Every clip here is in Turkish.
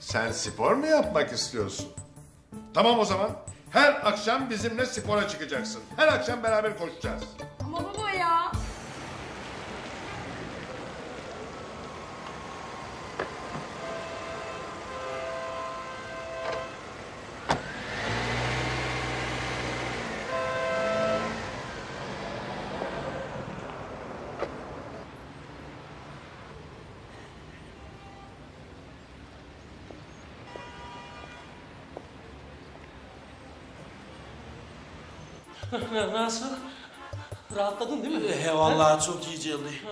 Sen spor mu yapmak istiyorsun? Tamam o zaman. Her akşam bizimle spora çıkacaksın. Her akşam beraber koşacağız. Ama baba ya. Nasıl? Rahatladın değil mi? He vallahi çok iyi geldi.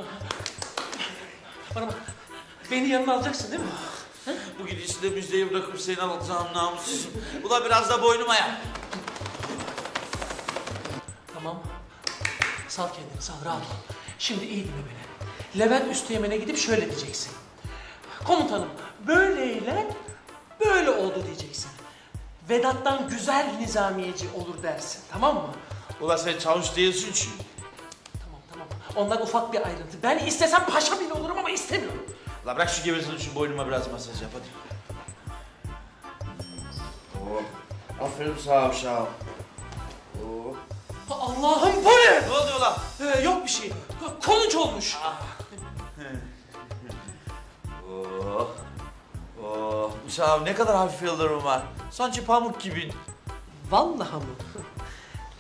Bana bak. Beni yanına alacaksın değil mi? Bu gidişle müjdeyi bırakıp seni alacağım namussuzum. Bu da biraz da boynuma ya. Tamam. Sal kendini sal rahat ol. Şimdi iyi dinle beni. Levent Üsteğmen'e gidip şöyle diyeceksin. Komutanım böyleyle böyle oldu diyeceksin. Vedat'tan güzel nizamiyeci olur dersin tamam mı? Ula sen çavuş değilsin çünkü. Tamam tamam. Onlar ufak bir ayrıntı. Ben istesem paşa bile olurum ama istemiyorum. La bırak şu gevezini şu boynuma biraz masaj yap hadi. Oh. Aferin sağ ol sağ ol. Oh. Allah'ım bu ne? Ne oluyor la? Ee, yok bir şey. Konuç olmuş. Oh. Uşağım ne kadar hafif yıldırım var. Sanki pamuk gibi. Vallahi mı?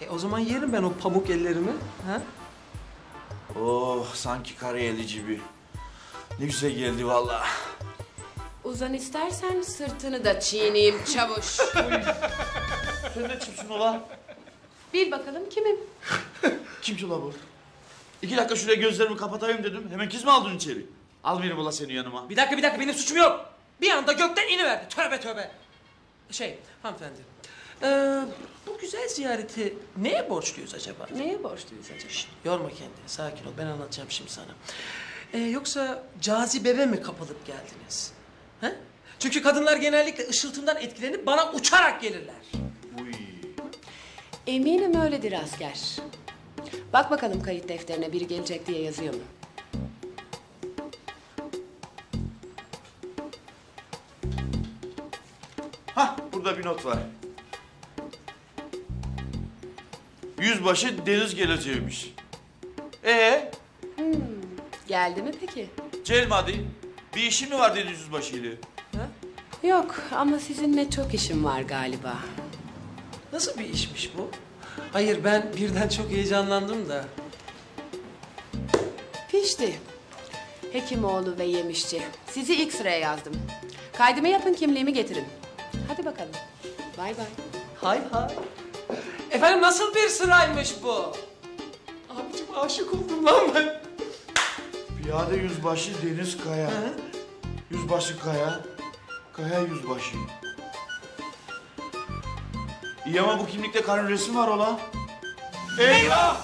E o zaman yerim ben o pamuk ellerimi. Ha? Oh sanki karayeli gibi. Ne güzel geldi vallahi. Uzan istersen sırtını da çiğneyim çavuş. Sen ne kimsin ula? Bil bakalım kimim? Kim ki ula bu? İki dakika şuraya gözlerimi kapatayım dedim. Hemen kız mı aldın içeri? Almayayım ula seni yanıma. Bir dakika bir dakika benim suçum yok. Bir anda gökten iniverdi. Tövbe tövbe. Şey hanımefendi. Ee, bu güzel ziyareti neye borçluyuz acaba? Neye borçluyuz acaba? Şşt, yorma kendini sakin ol ben anlatacağım şimdi sana. Ee, yoksa cazibeme mi kapılıp geldiniz? He? Çünkü kadınlar genellikle ışıltımdan etkilenip bana uçarak gelirler. Uy. Eminim öyledir asker. Bak bakalım kayıt defterine biri gelecek diye yazıyor mu? Burada bir not var. Yüzbaşı deniz geleceğiymiş. Ee, Geldi mi peki? Celmadi bir işin mi var dedi yüzbaşı ile? Yok ama sizinle çok işim var galiba. Nasıl bir işmiş bu? Hayır ben birden çok heyecanlandım da. Pişti. Hekimoğlu ve Yemişçi. Sizi ilk sıraya yazdım. Kaydımı yapın kimliğimi getirin. Hadi bakalım. Bay bay. Hay hay. Efendim nasıl bir sıraymış bu? Abicim aşık oldum lan ben. Piyade yüzbaşı Deniz Kaya. Yüzbaşı Kaya. Kaya yüzbaşı. İyi ama bu kimlikte karın resmi var ola. Eyvah!